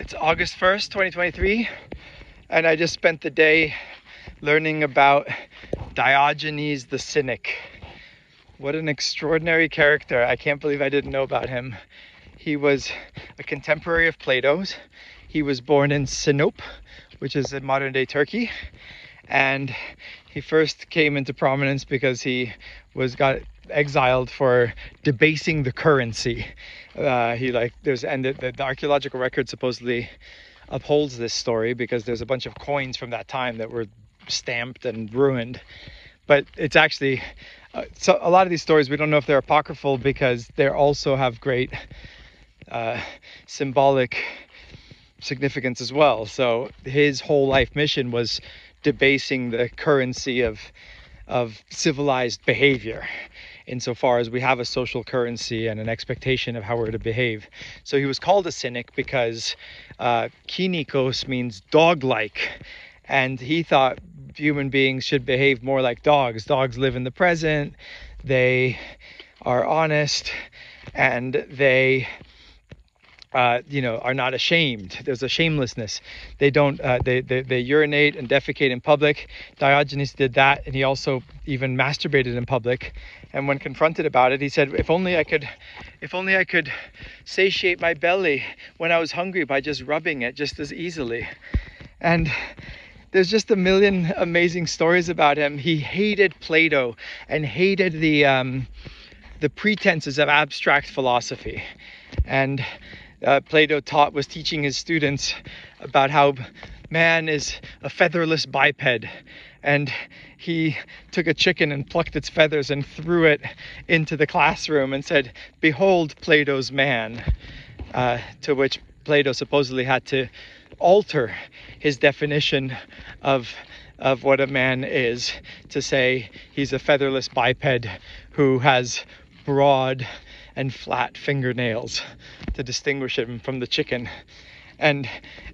It's August 1st, 2023, and I just spent the day learning about Diogenes the Cynic. What an extraordinary character. I can't believe I didn't know about him. He was a contemporary of Plato's. He was born in Sinope, which is in modern day Turkey, and he first came into prominence because he was got exiled for debasing the currency. Uh, he like there's and the, the, the, archaeological record supposedly upholds this story because there's a bunch of coins from that time that were stamped and ruined. But it's actually uh, so a lot of these stories we don't know if they're apocryphal because they also have great uh, symbolic significance as well. So his whole life mission was debasing the currency of of civilized behavior insofar as we have a social currency and an expectation of how we're to behave. So he was called a cynic because uh, kynikos means dog like. And he thought human beings should behave more like dogs. Dogs live in the present, they are honest, and they uh, you know, are not ashamed. There's a shamelessness. They don't. Uh, they, they they urinate and defecate in public. Diogenes did that, and he also even masturbated in public. And when confronted about it, he said, "If only I could, if only I could satiate my belly when I was hungry by just rubbing it just as easily." And there's just a million amazing stories about him. He hated Plato and hated the um, the pretenses of abstract philosophy, and uh, Plato taught was teaching his students about how man is a featherless biped. And he took a chicken and plucked its feathers and threw it into the classroom and said behold plato's man uh, to which plato supposedly had to alter his definition of of what a man is to say he's a featherless biped who has broad and flat fingernails to distinguish him from the chicken. And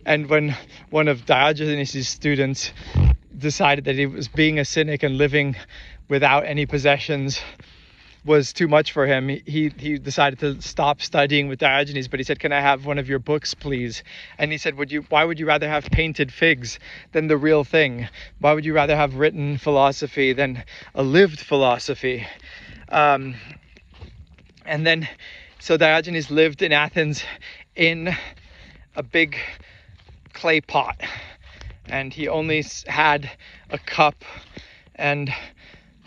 and when one of Diogenes' students decided that he was being a cynic and living without any possessions was too much for him. He he decided to stop studying with Diogenes, but he said, "Can I have one of your books, please?" And he said, "Would you? Why would you rather have painted figs than the real thing? Why would you rather have written philosophy than a lived philosophy?" Um, and then, so Diogenes lived in Athens in a big clay pot, and he only had a cup and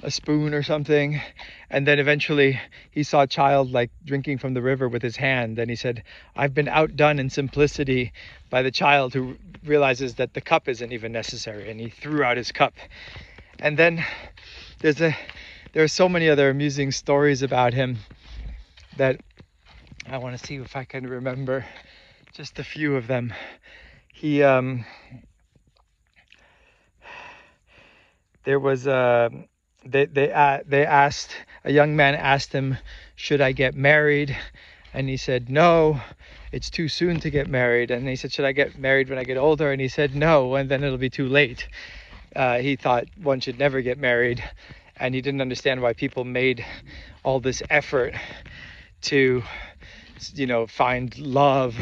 a spoon or something. And then eventually he saw a child like drinking from the river with his hand. And he said, I've been outdone in simplicity by the child who realizes that the cup isn't even necessary. And he threw out his cup. And then there's a there are so many other amusing stories about him that I want to see if I can remember just a few of them. He, um, there was a, they, they, uh, they asked, a young man asked him, should I get married? And he said, no, it's too soon to get married. And he said, should I get married when I get older? And he said, no, and then it'll be too late. Uh, he thought one should never get married. And he didn't understand why people made all this effort to you know find love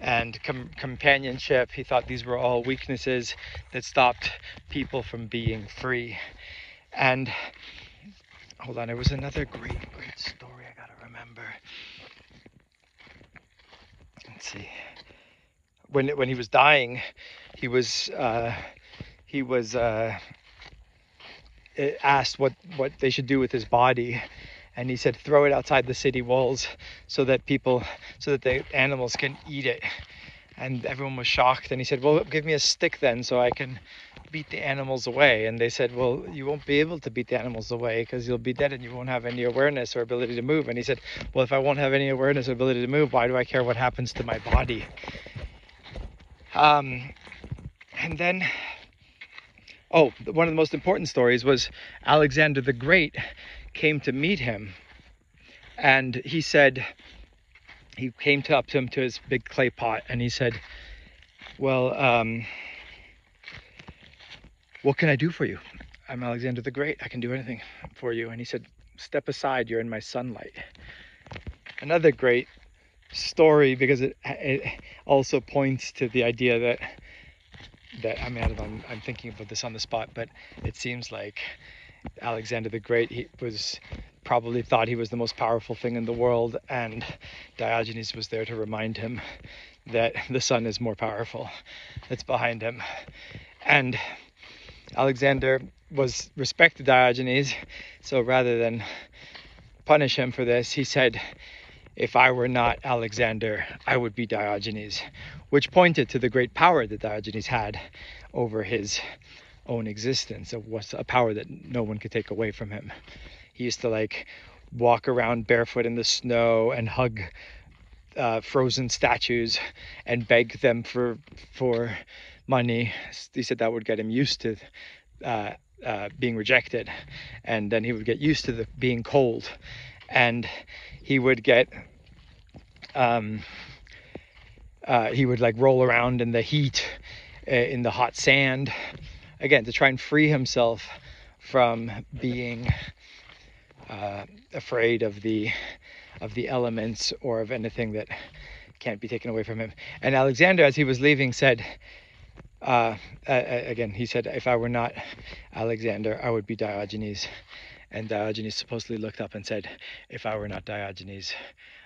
and com- companionship. He thought these were all weaknesses that stopped people from being free. And hold on there was another great great story i gotta remember. Let's see. When when he was dying he was uh, he was uh, asked what what they should do with his body and he said throw it outside the city walls so that people so that the animals can eat it. And everyone was shocked. And he said well give me a stick then so i can beat the animals away. And they said well you won't be able to beat the animals away because you'll be dead and you won't have any awareness or ability to move. And he said well if i won't have any awareness or ability to move why do i care what happens to my body? Um, and then oh one of the most important stories was alexander the great came to meet him, and he said, he came to, up to him to his big clay pot, and he said, "Well, um, what can I do for you? I'm Alexander the Great. I can do anything for you." And he said, "Step aside. You're in my sunlight." Another great story because it it also points to the idea that that I mean I'm I'm thinking about this on the spot, but it seems like Alexander the Great he was probably thought he was the most powerful thing in the world, and Diogenes was there to remind him that the sun is more powerful. That's behind him, and Alexander was respected Diogenes, so rather than punish him for this, he said, If I were not Alexander, I would be Diogenes, which pointed to the great power that Diogenes had over his own existence. It was a power that no one could take away from him. He used to like walk around barefoot in the snow and hug uh, frozen statues and beg them for for money. He said that would get him used to uh, uh, being rejected, and then he would get used to the being cold, and he would get um, uh, he would like roll around in the heat, uh, in the hot sand, again to try and free himself from being uh, afraid of the of the elements or of anything that can't be taken away from him. And Alexander, as he was leaving, said, uh, again, he said, if I were not Alexander, I would be Diogenes. And Diogenes supposedly looked up and said, if I were not Diogenes,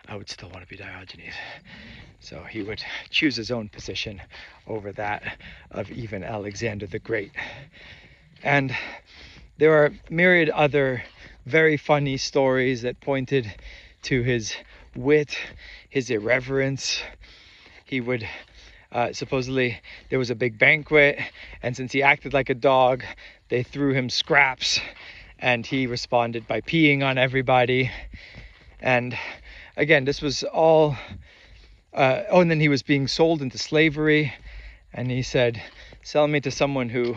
I would still want to be Diogenes. So he would choose his own position over that of even Alexander the Great. And there are myriad other very funny stories that pointed to his wit, his irreverence. He would uh, supposedly there was a big banquet, and since he acted like a dog, they threw him scraps, and he responded by peeing on everybody. And again, this was all. Uh, oh, and then he was being sold into slavery, and he said, "Sell me to someone who,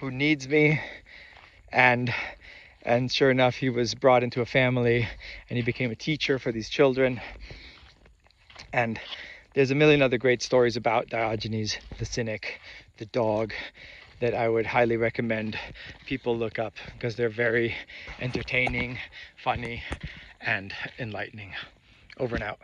who needs me," and and sure enough, he was brought into a family, and he became a teacher for these children. And there's a million other great stories about Diogenes the Cynic, the dog, that I would highly recommend people look up because they're very entertaining, funny, and enlightening. Over and out.